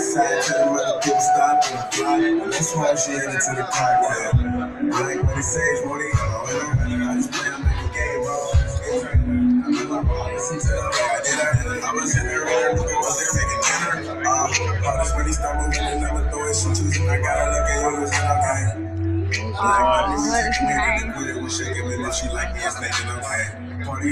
side, tell them other people stop and fly. That's why she headed to the cocktail. Like what he says, what he Party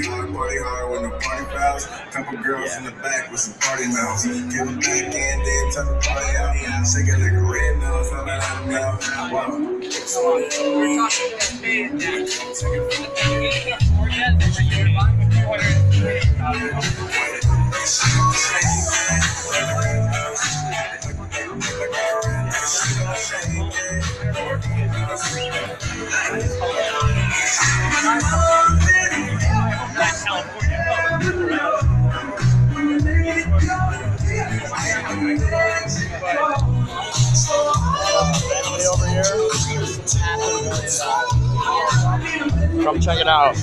hard, party hard when the party fouls. Couple girls in the back with some party mouths. Give them back and then the party out. Shake it like a red nose, I'm not out now. Wow. So we're talking band now. Take it from the. Or you in line with 200. Come check it out.